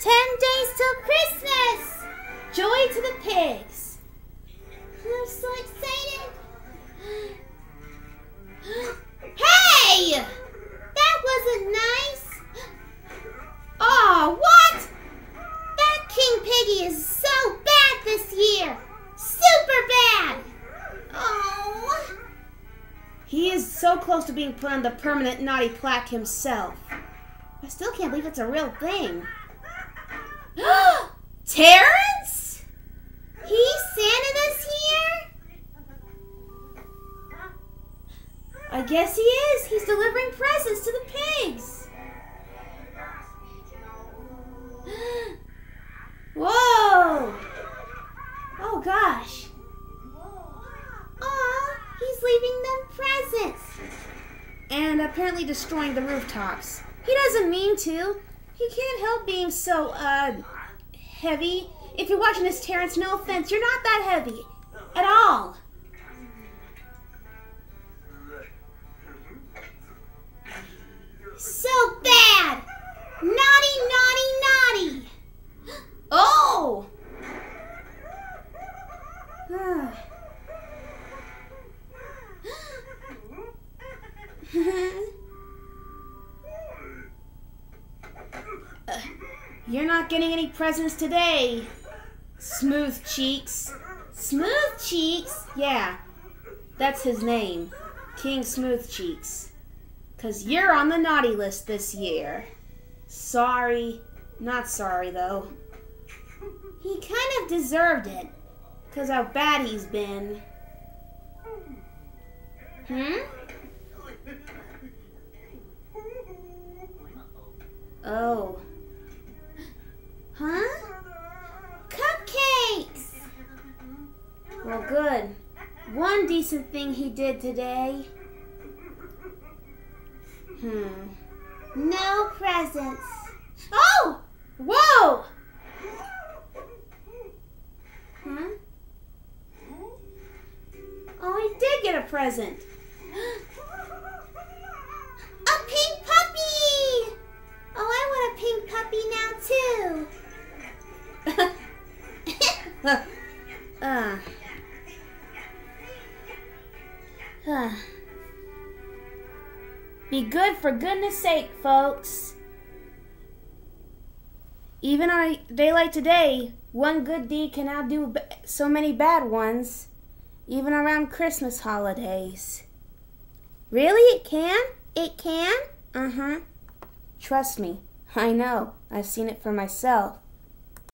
Ten days till Christmas! Joy to the pigs! I'm so excited! Hey! That wasn't nice! Oh, what? That King Piggy is so bad this year! Super bad! Oh. He is so close to being put on the permanent naughty plaque himself. I still can't believe it's a real thing. Terence? He's Santa this year? I guess he is. He's delivering presents to the pigs. Whoa! Oh gosh. Aw, he's leaving them presents. And apparently destroying the rooftops. He doesn't mean to. He can't help being so, uh, heavy. If you're watching this, Terence, no offense, you're not that heavy. At all. So bad! Naughty, naughty, naughty! Oh! You're not getting any presents today. Smooth Cheeks. Smooth Cheeks? Yeah, that's his name. King Smooth Cheeks. Cause you're on the naughty list this year. Sorry. Not sorry though. He kind of deserved it. Cause how bad he's been. Hmm? Oh. Well, good. One decent thing he did today. Hmm. No presents. Oh! Whoa! Huh? Oh, he did get a present. A pink puppy! Oh, I want a pink puppy now, too. uh. Be good for goodness sake, folks. Even on a day like today, one good deed can outdo so many bad ones, even around Christmas holidays. Really? It can? It can? Uh huh. Trust me, I know. I've seen it for myself.